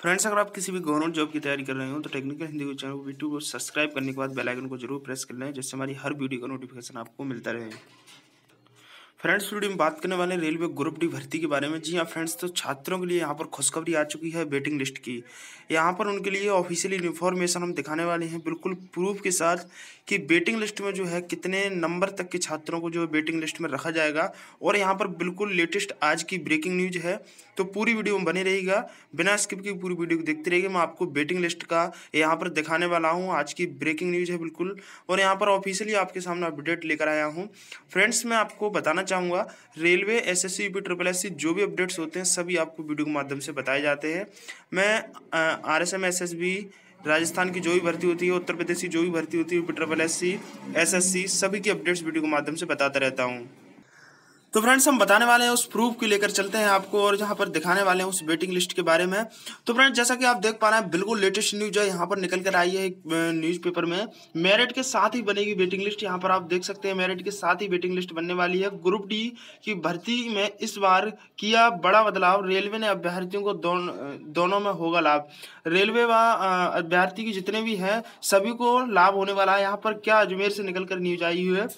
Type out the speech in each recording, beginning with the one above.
Friends अगर आप किसी भी गवर्नमेंट जॉब की तैयारी कर रहे हो तो टेक्निकल हिंदी के चैनल वीडियो को सब्सक्राइब करने के बाद बेल आइकन को ज़रूर प्रेस कर लें जिससे हमारी हर वीडियो का नोटिफिकेशन आपको मिलता रहे। फ्रेंड्स वीडियो में बात करने वाले रेलवे ग्रुप डी भर्ती के बारे में। जी हाँ फ्रेंड्स तो छात्रों के लिए यहाँ पर खुशखबरी आ चुकी है वेटिंग लिस्ट की। यहाँ पर उनके लिए ऑफिशियली इन्फॉर्मेशन हम दिखाने वाले हैं। बिल्कुल प्रूफ के साथ कि वेटिंग लिस्ट में जो है, कितने नंबर तक के छात्रों को जो है वेटिंग लिस्ट में रखा जाएगा। और यहाँ पर बिल्कुल लेटेस्ट आज की ब्रेकिंग न्यूज़ है। तो पूरी वीडियो में बने रहेगा बिना स्किप की पूरी वीडियो को देखते रहेगा मैं आपको वेटिंग लिस्ट का यहाँ पर दिखाने वाला हूँ। आज की ब्रेकिंग न्यूज़ है बिल्कुल। और यहाँ पर ऑफिशियली आपके सामने अपडेट लेकर आया हूँ। फ्रेंड्स मैं आपको बताना चाहूँगा, railway S S C triple S C जो भी अपडेट्स होते हैं, सभी आपको वीडियो के माध्यम से बताए जाते हैं। मैं R S M S S B Rajasthan की जो भी भर्ती होती है, उत्तर प्रदेश की जो भी भर्ती होती है triple S C S S C सभी की अपडेट्स वीडियो के माध्यम से बताता रहता हूँ। तो फ्रेंड्स हम बताने वाले हैं उस प्रूफ को लेकर चलते हैं आपको और जहाँ पर दिखाने वाले हैं उस वेटिंग लिस्ट के बारे में। तो फ्रेंड्स जैसा कि आप देख पा रहे हैं बिल्कुल लेटेस्ट न्यूज़ है यहाँ पर निकल कर आई है एक न्यूज़ पेपर में। मेरिट के साथ ही बनेगी वेटिंग लिस्ट यहाँ पर आप देख सकते हैं मेरिट के साथ ही वेटिंग लिस्ट बनने वाली है। ग्रुप डी की भर्ती में इस बार किया बड़ा बदलाव। रेलवे ने अभ्यर्थियों को दोन, दोनों में होगा लाभ। रेलवे व अभ्यर्थी की जितने भी हैं सभी को लाभ होने वाला है। यहाँ पर क्या अजमेर से निकल कर न्यूज़ आई हुई है?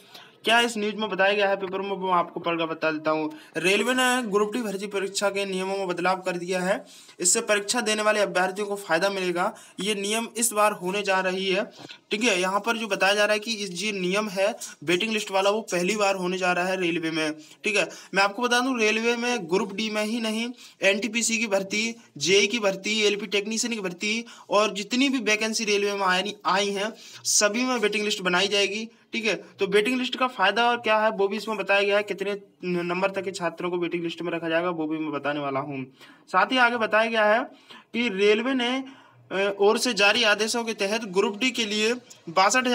क्या इस न्यूज़ में बताया गया है? पेपर में वो आपको पढ़कर बता देता हूँ। रेलवे ने ग्रुप डी भर्ती परीक्षा के नियमों में बदलाव कर दिया है। इससे परीक्षा देने वाले अभ्यर्थियों को फ़ायदा मिलेगा। ये नियम इस बार होने जा रही है। ठीक है, यहाँ पर जो बताया जा रहा है कि इस जो नियम है वेटिंग लिस्ट वाला, वो पहली बार होने जा रहा है रेलवे में। ठीक है, मैं आपको बता दूँ, रेलवे में ग्रुप डी में ही नहीं एनटीपीसी की भर्ती जेई की भर्ती एलपी टेक्नीशियन की भर्ती, और जितनी भी वैकेंसी रेलवे में आई हैं, सभी में वेटिंग लिस्ट बनाई जाएगी। ठीक है? तो वेटिंग लिस्ट का फ़ायदा और क्या है? वो भी इसमें बताया गया है कितने नंबर तक के छात्रों को वेटिंग लिस्ट में रखा जाएगा, वो भी मैं बताने वाला हूँ। साथ ही आगे बताया गया है कि रेलवे ने ओर से जारी आदेशों के तहत ग्रुप डी के लिए बासठ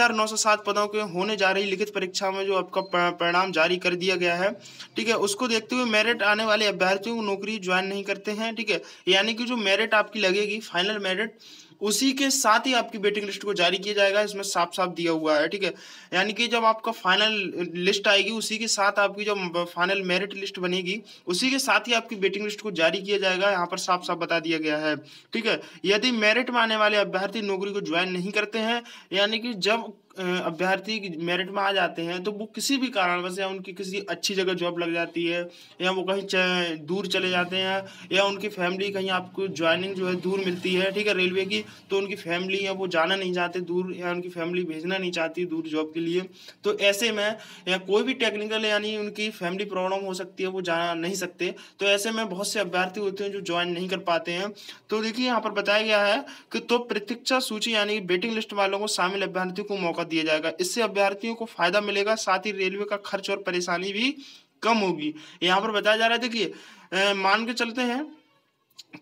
पदों के होने जा रही लिखित परीक्षा में जो आपका परिणाम जारी कर दिया गया है, ठीक है? उसको देखते हुए मेरिट आने वाले अभ्यर्थियों को नौकरी ज्वाइन नहीं करते हैं, ठीक है? यानी कि जो मेरिट आपकी लगेगी फाइनल मेरिट उसी के साथ ही आपकी वेटिंग लिस्ट को जारी किया जाएगा, इसमें साफ़ साफ़ दिया हुआ है, ठीक है? यानी कि जब आपका फाइनल लिस्ट आएगी, उसी के साथ आपकी जो फाइनल मेरिट लिस्ट बनेगी, उसी के साथ ही आपकी वेटिंग लिस्ट को जारी किया जाएगा, यहाँ पर साफ़ साफ़ बता दिया गया है, ठीक है? यदि मेरिट में आने वाले अभ्यर्थी नौकरी को ज्वाइन नहीं करते हैं, यानी कि जब अभ्यर्थी मेरिट में आ जाते हैं तो वो किसी भी कारणवश या उनकी किसी अच्छी जगह जॉब लग जाती है, या वो कहीं दूर चले जाते हैं, या उनकी फैमिली कहीं आपको ज्वाइनिंग जो है दूर मिलती है, ठीक है रेलवे की तो उनकी फैमिली या वो जाना नहीं चाहते दूर, या उनकी फैमिली भेजना नहीं चाहती दूर जॉब के लिए तो ऐसे में, या कोई भी टेक्निकल यानी उनकी फैमिली प्रॉब्लम हो सकती है, वो जाना नहीं सकते तो ऐसे में बहुत से अभ्यर्थी होते हैं जो ज्वाइन नहीं कर पाते हैं तो देखिए यहाँ पर बताया गया है कि तो प्रतीक्षा सूची यानी वेटिंग लिस्ट वालों को शामिल अभ्यर्थियों को मौका दिया जाएगा। इससे अभ्यर्थियों को फ़ायदा मिलेगा, साथ ही रेलवे का खर्च और परेशानी भी कम होगी। यहाँ पर बताया जा रहा है, देखिए मान के चलते हैं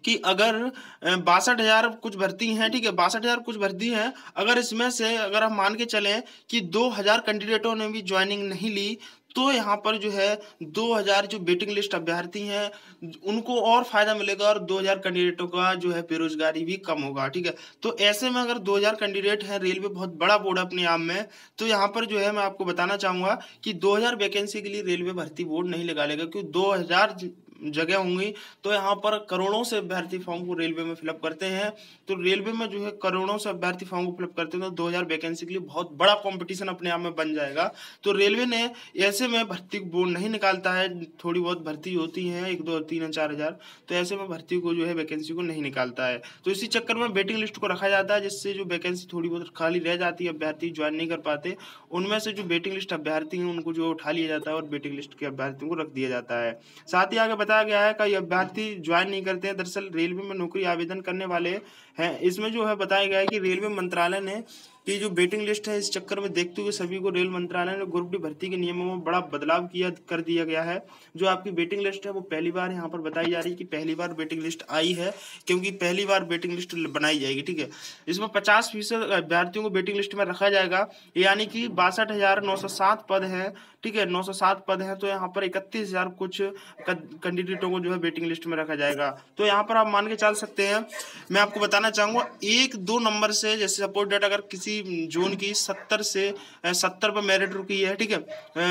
कि अगर बासठ हज़ार कुछ भर्ती हैं, ठीक है, बासठ हज़ार कुछ भर्ती हैं, अगर इसमें से अगर हम मान के चलें कि दो हज़ार कैंडिडेटों ने भी ज्वाइनिंग नहीं ली तो यहाँ पर जो है 2000 जो वेटिंग लिस्ट अभ्यर्थी हैं, उनको और फ़ायदा मिलेगा और 2000 कैंडिडेटों का जो है बेरोजगारी भी कम होगा, ठीक है? तो ऐसे में अगर 2000 कैंडिडेट है रेलवे बहुत बड़ा बोर्ड अपने आप में तो यहाँ पर जो है मैं आपको बताना चाहूँगा कि 2000 वैकेंसी के लिए रेलवे भर्ती बोर्ड नहीं लगा लेगा, क्योंकि 2000 जगह होंगी। तो यहाँ पर करोड़ों से अभ्यर्थी फॉर्म को रेलवे में फिलअप करते हैं। तो रेलवे में जो है करोड़ों से अभ्यर्थी फॉर्म को फिलअप करते हैं। तो दो हज़ार वैकेंसी के लिए बहुत बड़ा कंपटीशन अपने आप में बन जाएगा। तो रेलवे ने ऐसे में भर्ती बोर्ड नहीं निकालता है। थोड़ी बहुत भर्ती होती है, एक, दो, तीन चार हज़ार। तो ऐसे में भर्ती को जो है वैकेंसी को नहीं निकालता है। तो इसी चक्कर में वेटिंग लिस्ट को रखा जाता है, जिससे जो वैकेंसी थोड़ी बहुत खाली रह जाती है, अभ्यर्थी ज्वाइन नहीं कर पाते। उनमें से जो वेटिंग लिस्ट अभ्यर्थी हैं, उनको जो उठा लिया जाता है और वेटिंग लिस्ट के अभ्यर्थियों को रख दिया जाता है। साथ ही आगे बताया गया है कई अभ्यर्थी ज्वाइन नहीं करते हैं। दरअसल रेलवे में नौकरी आवेदन करने वाले हैं। इसमें जो है बताया गया है कि रेलवे मंत्रालय ने कि जो वेटिंग लिस्ट है, इस चक्कर में देखते हुए सभी को रेल मंत्रालय ने ग्रुप डी भर्ती के नियमों में बड़ा बदलाव किया, कर दिया गया है। जो आपकी वेटिंग लिस्ट है, वो पहली बार यहाँ पर बताई जा रही है कि पहली बार वेटिंग लिस्ट आई है, क्योंकि पहली बार वेटिंग लिस्ट बनाई जाएगी, ठीक है? इसमें पचास फ़ीसद अभ्यर्थियों को वेटिंग लिस्ट में रखा जाएगा, यानी कि बासठ पद है, ठीक है? नौ सौ सात पद हैं तो यहाँ पर इकतीस हज़ार कुछ कैंडिडेटों को जो है वेटिंग लिस्ट में रखा जाएगा। तो यहाँ पर आप मान के चल सकते हैं। मैं आपको बताना चाहूँगा, एक दो नंबर से जैसे सपोर्ट डेट अगर किसी आपकी जोन की सत्तर से सत्तर पर मेरिट रुकी है, ठीक है?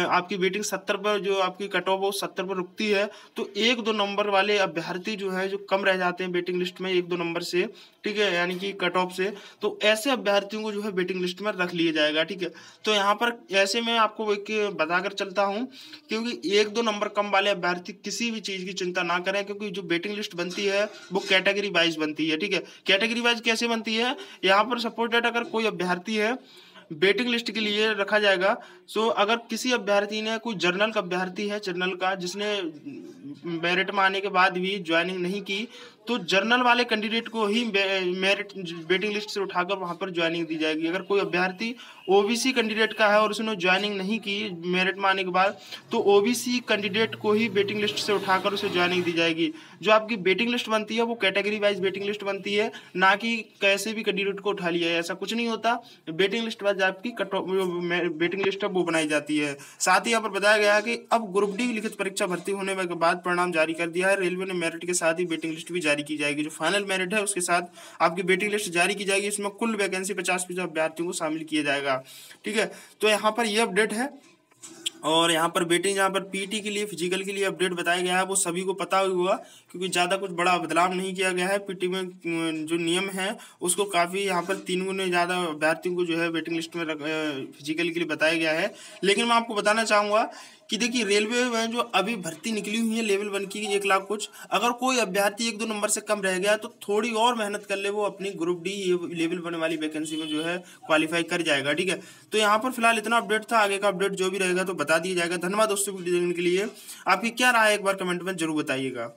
आपकी वेटिंग सत्तर पर जो आपकी कट ऑफ़ वो सत्तर पर रुकती है। तो एक दो नंबर वाले अभ्यर्थी जो है, जो कम रह जाते हैं वेटिंग लिस्ट में एक दो नंबर से, ठीक है? यानी कि कट ऑफ़ से। तो ऐसे अभ्यर्थियों को जो है वेटिंग लिस्ट में रख लिया जाएगा, ठीक है? तो यहाँ पर ऐसे में आपको एक बताकर चलता हूँ, क्योंकि एक दो नंबर कम वाले अभ्यर्थी किसी भी चीज़ की चिंता ना करें, क्योंकि जो वेटिंग लिस्ट बनती है, वो कैटेगरी वाइज बनती है, ठीक है? कैटेगरी वाइज कैसे बनती है? यहाँ पर सपोर्टेड अगर कोई अभ्यर्थी है वेटिंग लिस्ट के लिए रखा जाएगा। सो so, अगर किसी अभ्यर्थी ने कोई जर्नल का अभ्यर्थी है जर्नल का जिसने मेरिट में आने के बाद भी ज्वाइनिंग नहीं की तो जर्नल वाले कैंडिडेट को ही मेरिट, वेटिंग लिस्ट से उठाकर वहाँ पर ज्वाइनिंग दी जाएगी। अगर कोई अभ्यर्थी ओबीसी कैंडिडेट का है और उसने ज्वाइनिंग नहीं की, मेरिट में आने के बाद तो ओबीसी कैंडिडेट को ही वेटिंग लिस्ट से उठाकर उसे ज्वाइनिंग दी जाएगी। जो आपकी वेटिंग लिस्ट बनती है, वो कैटेगरी वाइज वेटिंग लिस्ट बनती है, ना कि कैसे भी कैंडिडेट को उठा लिया है ऐसा कुछ नहीं होता। वेटिंग लिस्ट वाइज आपकी वेटिंग लिस्ट वो बनाई जाती है। साथ ही यहाँ पर बताया गया कि अब ग्रुप डी लिखित परीक्षा भर्ती होने के बाद परिणाम जारी कर दिया है। रेलवे ने मेरिट के साथ ही वेटिंग लिस्ट भी जारी की जाएगी, जो फाइनल मेरिट है, उसके साथ आपकी वेटिंग लिस्ट जारी की जाएगी, इसमें कुल वैकेंसी पचास फ़ीसद अभ्यर्थियों को शामिल किया जाएगा। ठीक है? तो यहाँ पर ये अपडेट है। और यहाँ पर बेटिंग यहाँ पर पीटी के लिए फ़िज़िकल के लिए अपडेट बताया गया है, वो सभी को पता हुआ, क्योंकि ज़्यादा कुछ बड़ा बदलाव नहीं किया गया है। पीटी में जो नियम है, उसको काफ़ी यहाँ पर तीन गुने ज़्यादा अभ्यर्थियों को जो है वेटिंग लिस्ट में फ़िज़िकल के लिए बताया गया है। लेकिन मैं आपको बताना चाहूँगा कि देखिए, रेलवे में जो अभी भर्ती निकली हुई है लेवल वन की एक लाख कुछ, अगर कोई अभ्यर्थी एक दो नंबर से कम रह गया तो थोड़ी और मेहनत कर ले वो अपनी ग्रुप डी लेवल वन वाली वैकेंसी में जो है क्वालिफाई कर जाएगा, ठीक है? तो यहाँ पर फ़िलहाल इतना अपडेट था, आगे का अपडेट जो भी रहेगा तो बता दिया जाएगा। धन्यवाद दोस्तों के लिए। आपकी क्या राय एक बार कमेंट में ज़रूर बताइएगा।